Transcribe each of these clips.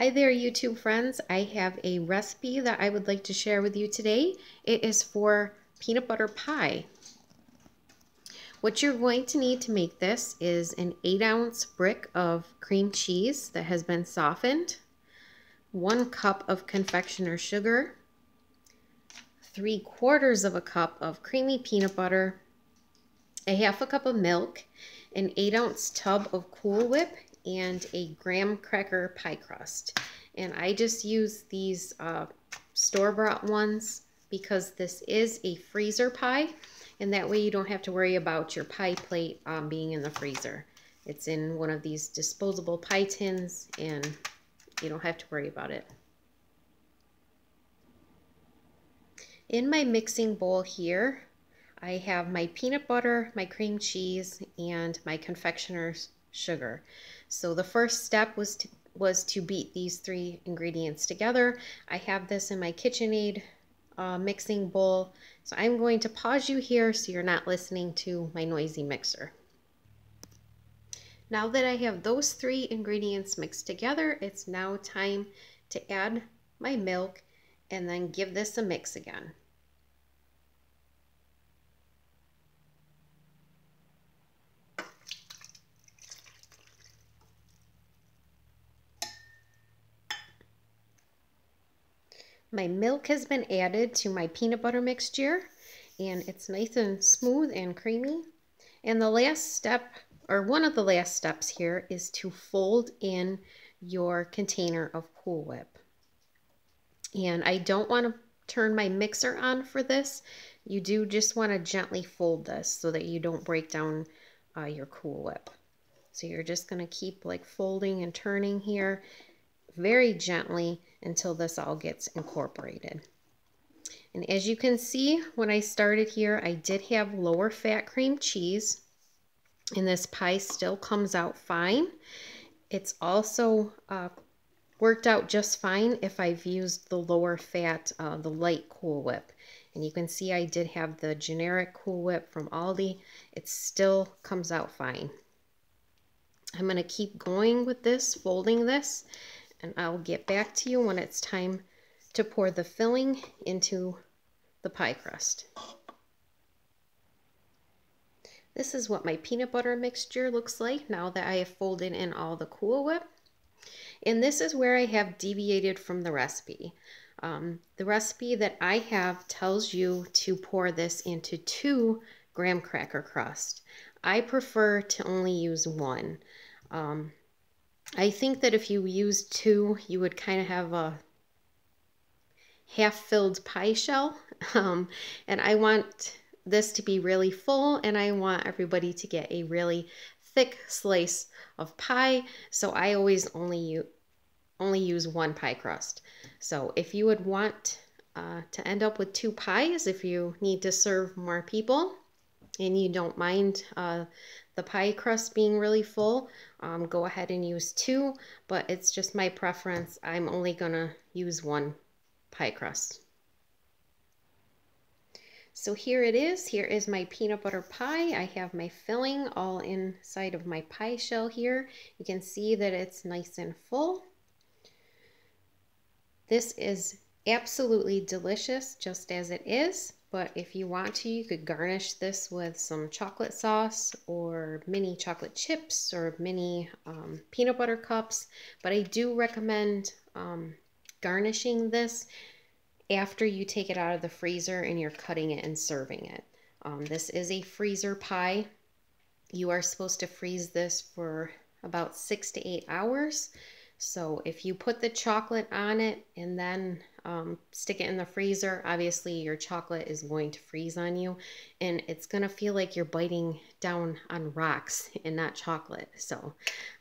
Hi there YouTube friends. I have a recipe that I would like to share with you today. It is for peanut butter pie. What you're going to need to make this is an 8 ounce brick of cream cheese that has been softened, 1 cup of confectioner sugar, 3 quarters of a cup of creamy peanut butter, a half a cup of milk, an 8 ounce tub of Cool Whip, and a graham cracker pie crust. And I just use these uh, store-bought ones because this is a freezer pie. And that way you don't have to worry about your pie plate um, being in the freezer. It's in one of these disposable pie tins and you don't have to worry about it. In my mixing bowl here, I have my peanut butter, my cream cheese, and my confectioner's sugar. So the first step was to was to beat these three ingredients together. I have this in my KitchenAid uh, mixing bowl. So I'm going to pause you here so you're not listening to my noisy mixer. Now that I have those three ingredients mixed together, it's now time to add my milk and then give this a mix again. My milk has been added to my peanut butter mixture and it's nice and smooth and creamy. And the last step, or one of the last steps here, is to fold in your container of Cool Whip. And I don't want to turn my mixer on for this. You do just want to gently fold this so that you don't break down uh, your Cool Whip. So you're just going to keep like folding and turning here very gently until this all gets incorporated. And as you can see, when I started here, I did have lower fat cream cheese, and this pie still comes out fine. It's also uh, worked out just fine if I've used the lower fat, uh, the light Cool Whip. And you can see I did have the generic Cool Whip from Aldi. It still comes out fine. I'm going to keep going with this, folding this, and I'll get back to you when it's time to pour the filling into the pie crust. This is what my peanut butter mixture looks like now that I have folded in all the Cool Whip. And this is where I have deviated from the recipe. Um, the recipe that I have tells you to pour this into two graham cracker crust. I prefer to only use one. Um, I think that if you used two, you would kind of have a half-filled pie shell. Um, and I want this to be really full and I want everybody to get a really thick slice of pie. So I always only use, only use one pie crust. So if you would want uh, to end up with two pies, if you need to serve more people and you don't mind uh, the pie crust being really full, um, go ahead and use two, but it's just my preference. I'm only going to use one pie crust. So here it is. Here is my peanut butter pie. I have my filling all inside of my pie shell here. You can see that it's nice and full. This is absolutely delicious just as it is. But if you want to, you could garnish this with some chocolate sauce or mini chocolate chips or mini um, peanut butter cups. But I do recommend um, garnishing this after you take it out of the freezer and you're cutting it and serving it. Um, this is a freezer pie. You are supposed to freeze this for about six to eight hours. So if you put the chocolate on it and then um, stick it in the freezer, obviously your chocolate is going to freeze on you and it's going to feel like you're biting down on rocks and not chocolate. So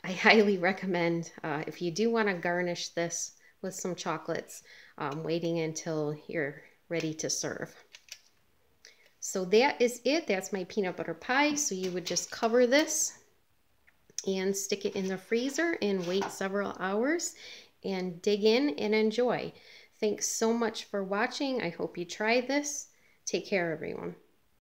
I highly recommend uh, if you do want to garnish this with some chocolates, um, waiting until you're ready to serve. So that is it. That's my peanut butter pie. So you would just cover this and stick it in the freezer and wait several hours and dig in and enjoy. Thanks so much for watching. I hope you try this. Take care, everyone.